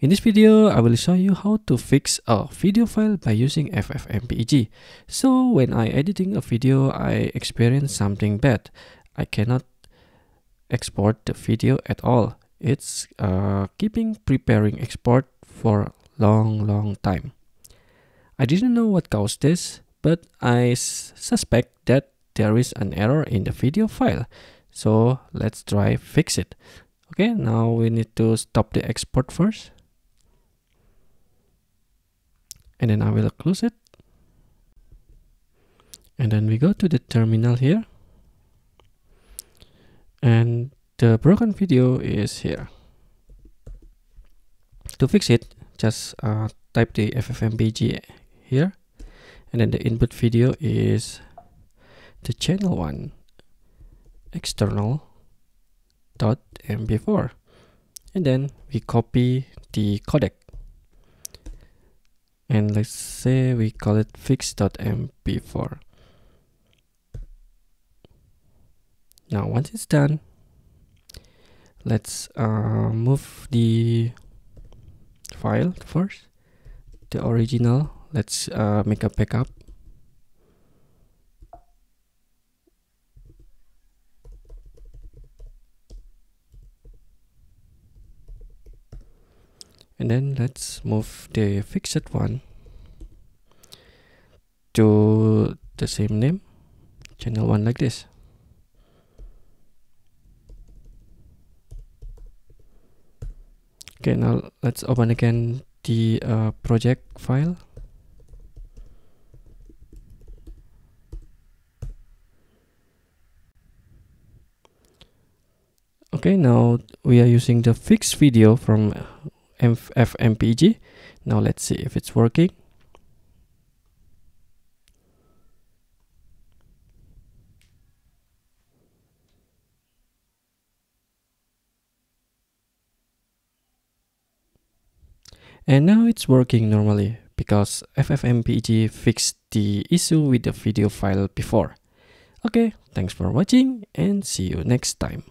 In this video, I will show you how to fix a video file by using FFmpeg. So when I editing a video, I experience something bad. I cannot export the video at all. It's uh, keeping preparing export for long, long time. I didn't know what caused this, but I suspect that there is an error in the video file. So let's try fix it. Okay, now we need to stop the export first. And then I will close it. And then we go to the terminal here. And the broken video is here. To fix it, just uh, type the FFmpeg here. And then the input video is the channel one external dot mp4 and then we copy the codec and let's say we call it fix.mp4 now once it's done let's uh, move the file first the original. Let's uh, make a backup and then let's move the fixed one to the same name channel one like this. Okay now let's open again the uh, project file. Okay now we are using the fixed video from FFmpeg. Now let's see if it's working. And now it's working normally because FFmpeg fixed the issue with the video file before. Okay, thanks for watching and see you next time.